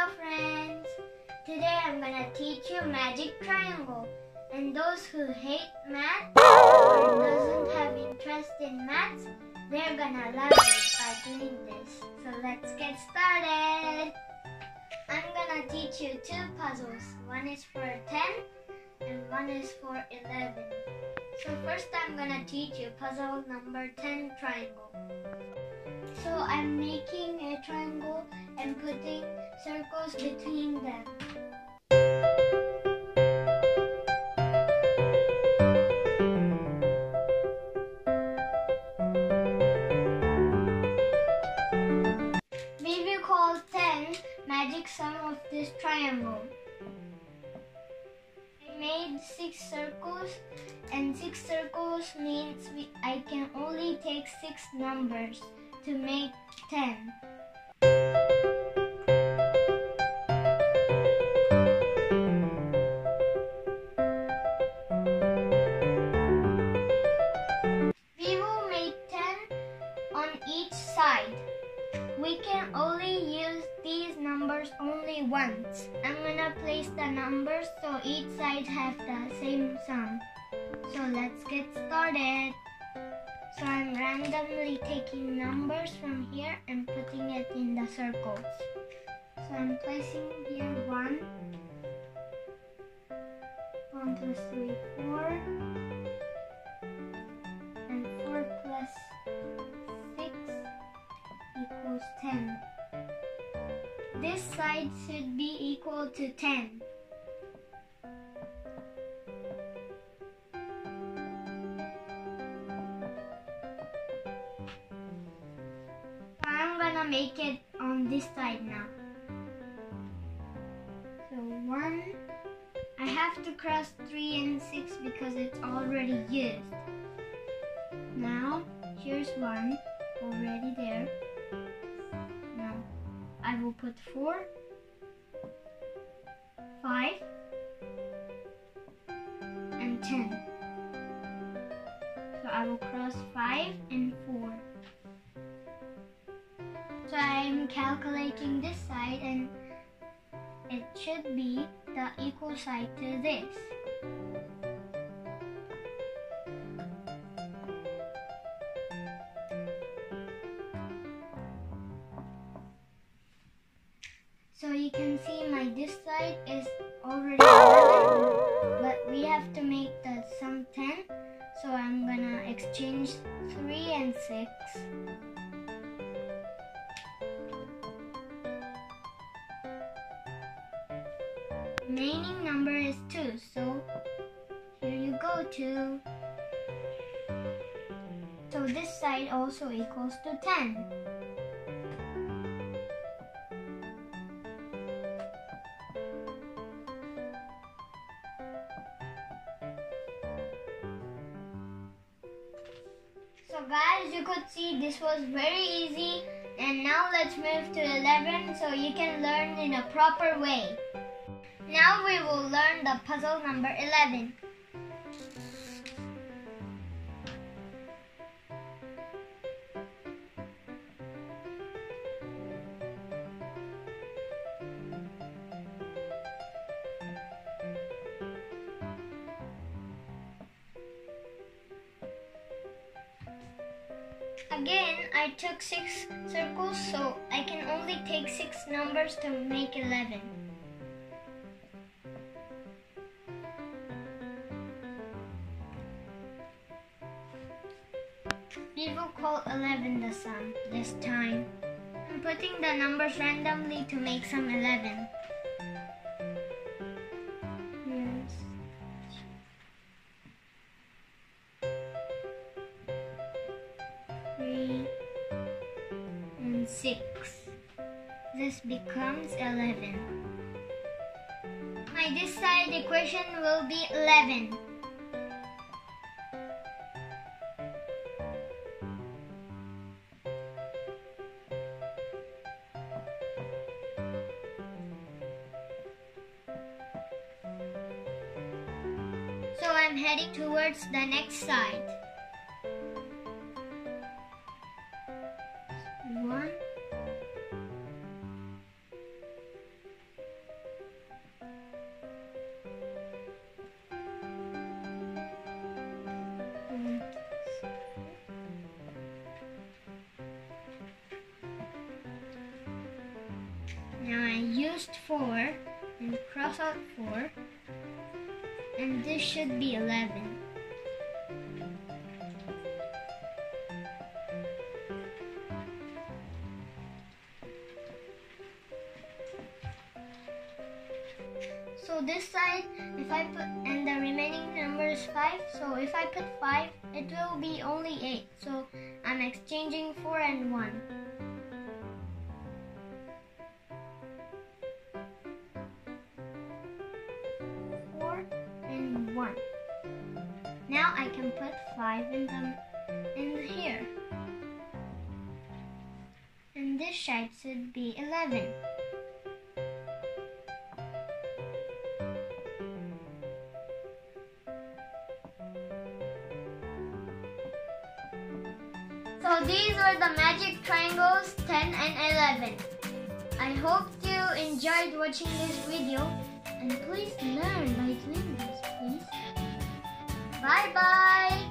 Hello friends! Today I'm gonna teach you magic triangle. And those who hate math or doesn't have interest in maths, they're gonna love it by doing this. So let's get started. I'm gonna teach you two puzzles. One is for 10 and one is for 11. So first I'm gonna teach you puzzle number 10 triangle. So I'm making a triangle and putting circles between them. 6 circles and 6 circles means we, I can only take 6 numbers to make 10. We will make 10 on each side. We can only use these numbers only once. I'm gonna place the numbers so each side have the same sum. So let's get started. So I'm randomly taking numbers from here and putting it in the circles. So I'm placing here 1, 1 plus 3, 4, This side should be equal to 10. I'm gonna make it on this side now. So 1, I have to cross 3 and 6 because it's already used. Now, here's 1 already there. Put 4, 5, and 10. So I will cross 5 and 4. So I'm calculating this side and it should be the equal side to this. This side is already 11, but we have to make the sum 10. So I'm gonna exchange 3 and 6. Remaining number is 2, so here you go 2. So this side also equals to 10. Guys, you could see this was very easy and now let's move to 11 so you can learn in a proper way. Now we will learn the puzzle number 11. Again, I took 6 circles so I can only take 6 numbers to make 11. We will call 11 the sum this time. I'm putting the numbers randomly to make sum 11. 6. This becomes 11. My desired equation will be 11. So I'm heading towards the next side. Now I used 4 and cross out 4 and this should be 11. So this side, if I put, and the remaining number is 5, so if I put 5, it will be only 8. So I'm exchanging 4 and 1. Now I can put 5 in, the, in here. And this side should be 11. So these were the magic triangles 10 and 11. I hope you enjoyed watching this video and please learn by doing this, please. Bye-bye!